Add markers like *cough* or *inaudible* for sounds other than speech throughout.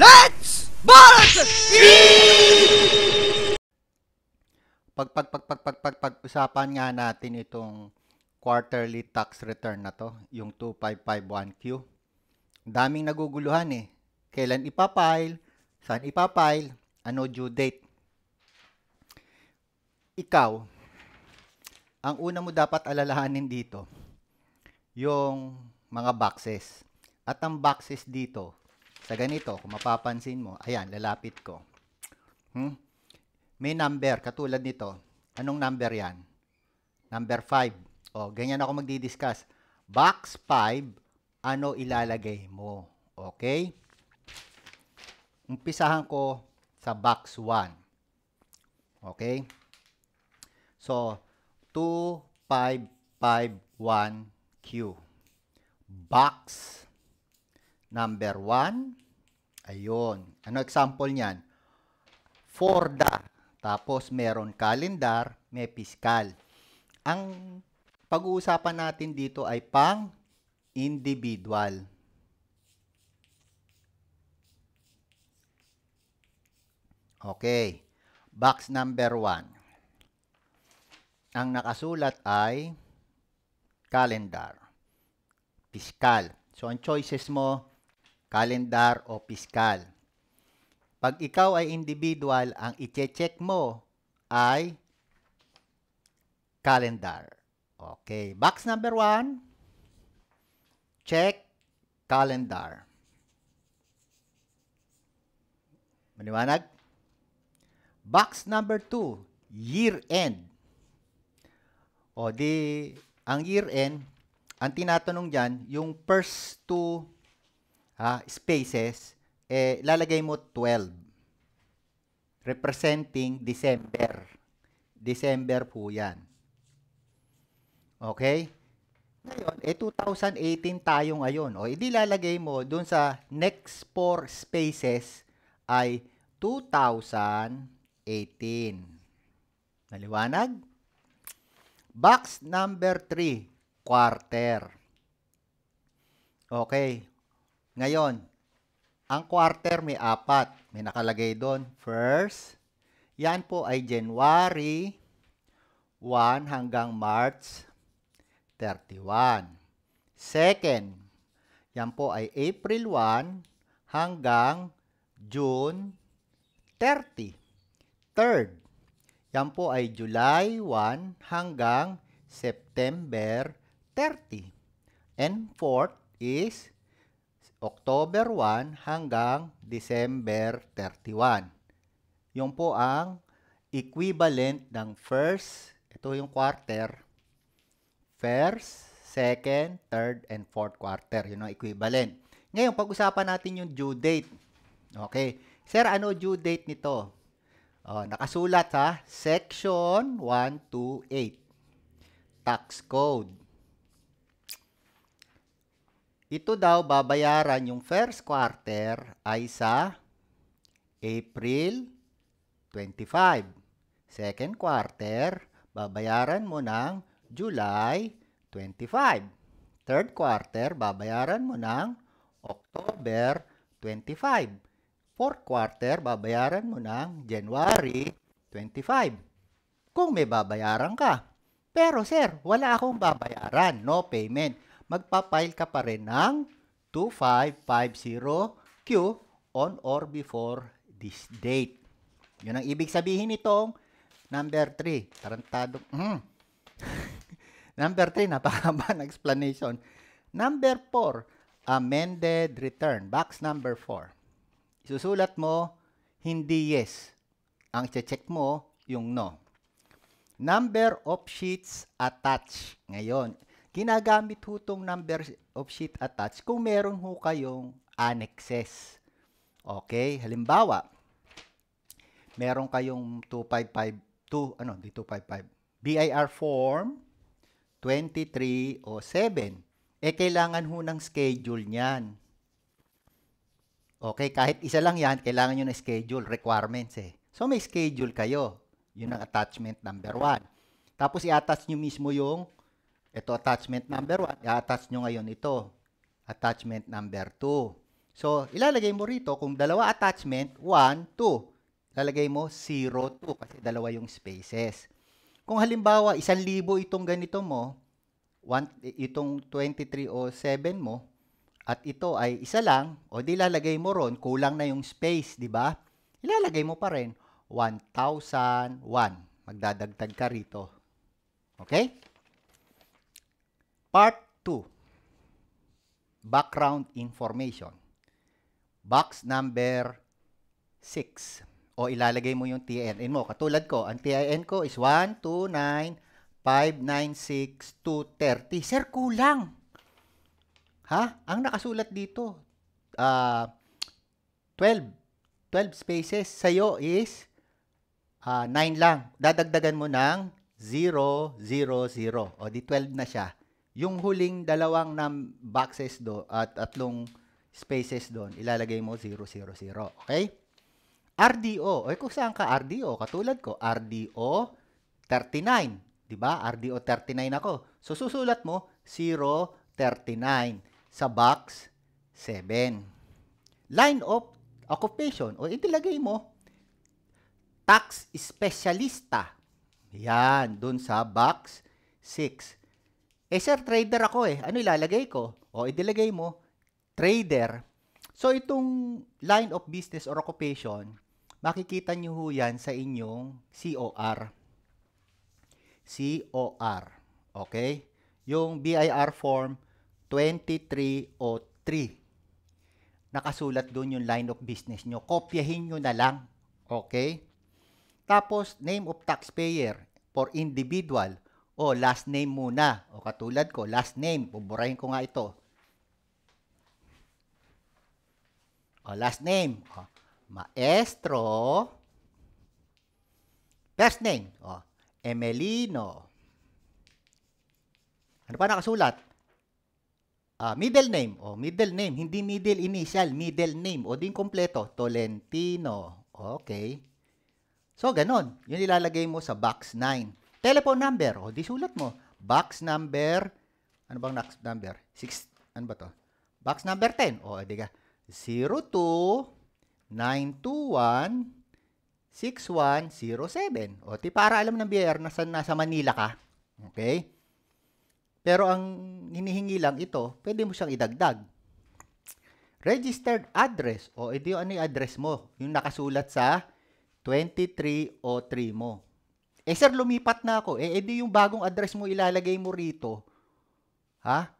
Let's balance! Pag pag pag pag pag pag pag-usapan nga natin itong quarterly tax return na to, yung 2551Q. Ang daming naguguluhan eh. Kailan ipapile, saan ipapile, ano due date. Ikaw, ang una mo dapat alalahanin dito, yung mga boxes. At ang boxes dito, sa ganito, kung mapapansin mo, ayan, lalapit ko. Hmm? May number, katulad nito. Anong number yan? Number 5. O, ganyan ako magdi-discuss. Box 5, ano ilalagay mo? Okay? Umpisahan ko sa box 1. Okay? So, 2551Q. Box number 1. Ayun. Ano example niyan? For the. Tapos meron calendar, may fiscal. Ang pag-uusapan natin dito ay pang individual. Okay. Box number 1. Ang nakasulat ay calendar. Fiscal. So, ang choices mo, calendar o fiscal. Pag ikaw ay individual, ang i-check mo ay calendar. Okay, box number one, check calendar. Maliwanag? Box number two, year end. O di, ang year end, ang tinatanong dyan, yung first two ha, spaces, eh, lalagay mo 12. Representing December. December po yan. Okay? Ngayon, eh 2018 tayo ngayon. O, hindi lalagay mo dun sa next four spaces ay 2018. Naliwanag? Box number 3, quarter. Okay. Ngayon, ang quarter may apat. May nakalagay doon. First, yan po ay January 1 hanggang March 31. Second, yan po ay April 1 hanggang June 30. Third, yan po ay July 1 hanggang September 30. And fourth is October 1 hanggang December 31. Yung po ang equivalent ng first, ito yung quarter, first, second, third, and fourth quarter. Yun ang equivalent. Ngayon, pag-usapan natin yung due date. Okay. Sir, ano due date nito? Oh, nakasulat ha, Section 128. Tax Code. Ito daw babayaran yung first quarter ay sa April 25. Second quarter, babayaran mo ng July 25. Third quarter, babayaran mo ng October 25. Fourth quarter, babayaran mo ng January 25. Kung may babayaran ka. Pero sir, wala akong babayaran. No payment. Magpapile ka pa rin ng 2550Q on or before this date. Yun ang ibig sabihin nitong number 3. Tarantado. Mm. *laughs* Number 3, napakaba na explanation. Number 4, amended return. Box number 4. Isusulat mo, hindi yes. Ang check mo, yung no. Number of sheets attached. Ngayon, ginagamit ho itong number of sheet attached kung meron ho kayong annexes. Okay, halimbawa, meron kayong 255, ano, di 255, BIR form, 23 o 7. Eh, kailangan ho ng schedule niyan. Okay, kahit isa lang yan, kailangan nyo ng schedule, requirements eh. So, may schedule kayo. Yun ang attachment number 1. Tapos, i-attach nyo mismo yung, ito attachment number 1, i-attach nyo ngayon ito. Attachment number 2. So, ilalagay mo rito, kung dalawa attachment, 1, 2. Ilalagay mo 0, 2 kasi dalawa yung spaces. Kung halimbawa, 1,000 itong ganito mo, one, itong 23 o 7 mo, at ito ay isa lang, o di lalagay mo ron, kulang na yung space, di ba? Ilalagay mo pa rin, 1,001. Magdadagdag ka rito. Okay? Part 2. Background information. Box number 6. O ilalagay mo yung TIN mo. Katulad ko, ang TIN ko is 1, 2, 9, 5, 9, 6, 2, 30. Sir, kulang. Ha? Ang nakasulat dito, uh, 12. 12 spaces. Sa'yo is uh, 9 lang. Dadagdagan mo ng 0, 0, 0. O di 12 na siya. Yung huling dalawang nam boxes do at tatlong spaces doon, ilalagay mo 0, 0, 0. Okay? RDO. O kung saan ka RDO? Katulad ko, RDO 39. 'Di ba? RDO 39 ako. So susulat mo 0, 39 sa box 7. Line of occupation. O itilagay mo tax specialista. Yan, dun sa box 6. Eh sir, trader ako eh. Ano ilalagay ko? O idilagay mo trader. So itong line of business or occupation, makikita nyo ho yan sa inyong COR. COR. Okay? Yung BIR form 2303. Nakasulat doon yung line of business nyo. Kopyahin nyo na lang. Okay? Tapos, name of taxpayer for individual. O, last name muna. O, katulad ko, last name. Buburahin ko nga ito. O, last name. O, maestro. First name. O, Emelino. Ano pa nakasulat? Uh, middle name, o middle name, hindi middle initial, middle name, o din kompleto, Tolentino. Okay. So, ganon. Yun ilalagay mo sa box 9. Telephone number, o di sulat mo. Box number, ano bang next number? 6, ano ba to? Box number 10, o di ka, 02 921 6107. O, ti para alam ng BIR na nasa Manila ka. Okay? Pero ang hinihingi lang ito, pwede mo siyang idagdag. Registered address, o edi ano yung address mo? Yung nakasulat sa 2303 mo. Eh sir, lumipat na ako. Eh edi yung bagong address mo ilalagay mo rito. Ha?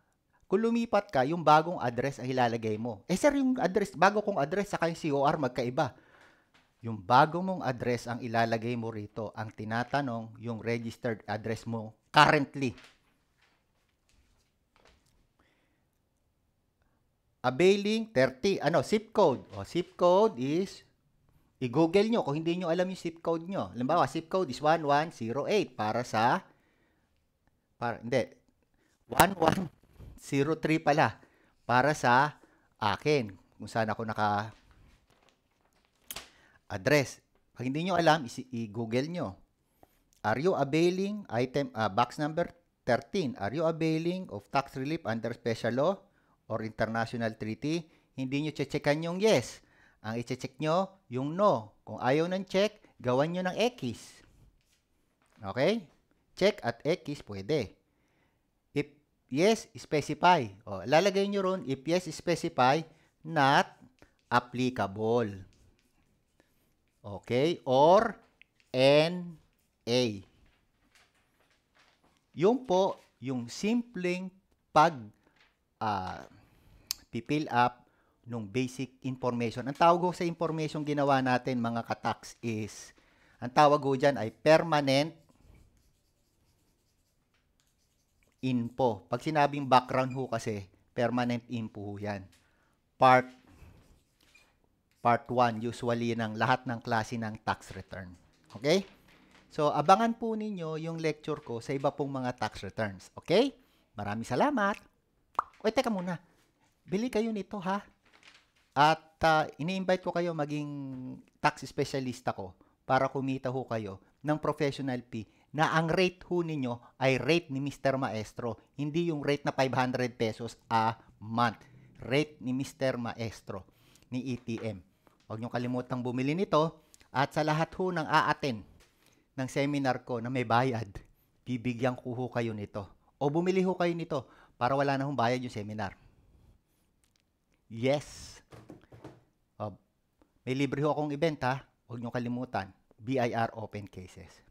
Kung lumipat ka, yung bagong address ay ilalagay mo. Eh sir, yung address, bago kong address sa yung COR magkaiba. Yung bago mong address ang ilalagay mo rito. Ang tinatanong, yung registered address mo currently. availing 30, ano, zip code. O, zip code is, i-google nyo kung hindi nyo alam yung zip code nyo. Halimbawa, zip code is 1108 para sa, para, hindi, 1103 pala para sa akin kung saan ako naka address. Pag hindi nyo alam, i-google nyo. Are you availing item uh, box number 13? Are you availing of tax relief under special law? or international treaty, hindi nyo checkan yung yes. Ang i-check nyo, yung no. Kung ayaw ng check, gawan nyo ng X. Okay? Check at X, pwede. If yes, specify. O, lalagay nyo ron, if yes, specify, not applicable. Okay? Or NA. Yung po, yung simpleng pag uh, pipill up nung basic information. Ang tawag ko sa information ginawa natin mga katax is, ang tawag ko dyan ay permanent info. Pag sinabing background ho kasi, permanent info ho yan. Part part 1 usually ng lahat ng klase ng tax return. Okay? So, abangan po ninyo yung lecture ko sa iba pong mga tax returns. Okay? Maraming salamat. Oy, teka muna bili kayo nito ha. At uh, ini-invite ko kayo maging tax specialist ako para kumita ho kayo ng professional fee na ang rate ho ninyo ay rate ni Mr. Maestro, hindi yung rate na 500 pesos a month. rate ni Mr. Maestro ni ETM. Huwag niyong kalimutang bumili nito at sa lahat ho ng aaten ng seminar ko na may bayad, bibigyan ko ho kayo nito. O bumili ho kayo nito para wala na hong bayad yung seminar. Yes. O, may libre ho akong event ha. Huwag niyong kalimutan. BIR Open Cases.